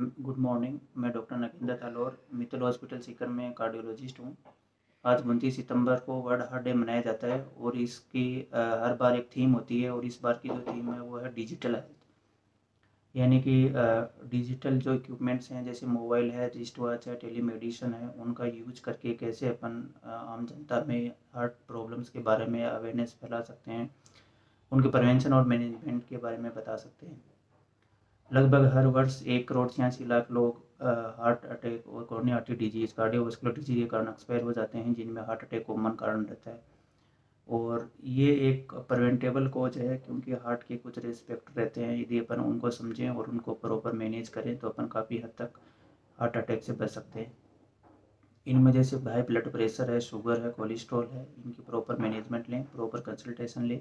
Good morning, मैं doctor Nagendra Talor Mittal hospital Sikar में cardiologist हूँ। आज उनतीस सितंबर को वर्ल्ड हार्ट डे मनाया जाता है और इसकी हर बार एक थीम होती है और इस बार की जो थीम है वो है डिजिटल हेल्थ। यानी कि डिजिटल जो इक्विपमेंट्स हैं, जैसे मोबाइल है रिस्ट वॉच है, टेलीमेडिसन है, उनका यूज़ करके कैसे अपन आम जनता में हार्ट प्रॉब्लम्स के बारे में अवेयरनेस फैला सकते हैं, उनके प्रिवेंशन और मैनेजमेंट के बारे में बता सकते हैं। लगभग हर वर्ष एक करोड़ छियासी लाख लोग हार्ट अटैक और coronary artery disease, cardiovascular disease के कारण एक्सपायर हो जाते हैं, जिनमें हार्ट अटैक कॉमन कारण रहता है। और ये एक प्रिवेंटेबल कोज है, क्योंकि हार्ट के कुछ रिस्पेक्ट रहते हैं। यदि अपन उनको समझें और उनको प्रॉपर मैनेज करें तो अपन काफ़ी हद तक हार्ट अटैक से बच सकते हैं। इनमें जैसे हाई ब्लड प्रेशर है, शुगर है, कोलेस्ट्रॉल है, इनकी प्रॉपर मैनेजमेंट लें, प्रॉपर कंसल्टेशन लें।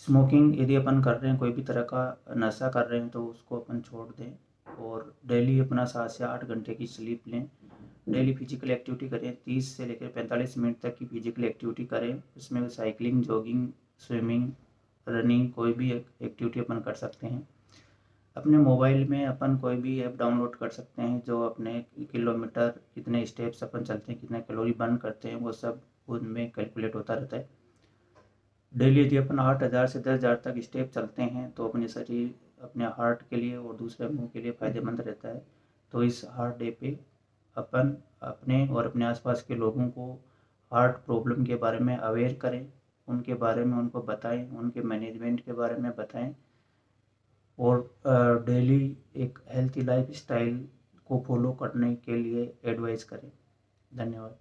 स्मोकिंग यदि अपन कर रहे हैं, कोई भी तरह का नशा कर रहे हैं तो उसको अपन छोड़ दें और डेली अपना सात से आठ घंटे की स्लीप लें। डेली फ़िज़िकल एक्टिविटी करें, तीस से लेकर पैंतालीस मिनट तक की फ़िज़िकल एक्टिविटी करें। उसमें साइकिलिंग जॉगिंग स्विमिंग रनिंग कोई भी एक्टिविटी अपन कर सकते हैं। अपने मोबाइल में अपन कोई भी ऐप डाउनलोड कर सकते हैं, जो अपने किलोमीटर कितने स्टेप्स अपन चलते हैं, कितने कैलोरी बर्न करते हैं, वो सब उनमें कैलकुलेट होता रहता है। डेली यदि अपन आठ हज़ार से दस हज़ार तक स्टेप चलते हैं तो अपने शरीर, अपने हार्ट के लिए और दूसरे मुँह के लिए फ़ायदेमंद रहता है। तो इस हार्ट डे पे अपन अपने और अपने आसपास के लोगों को हार्ट प्रॉब्लम के बारे में अवेयर करें, उनके बारे में उनको बताएँ, उनके मैनेजमेंट के बारे में बताएँ और डेली एक हेल्थी लाइफ स्टाइल को फॉलो करने के लिए एडवाइस करें। धन्यवाद।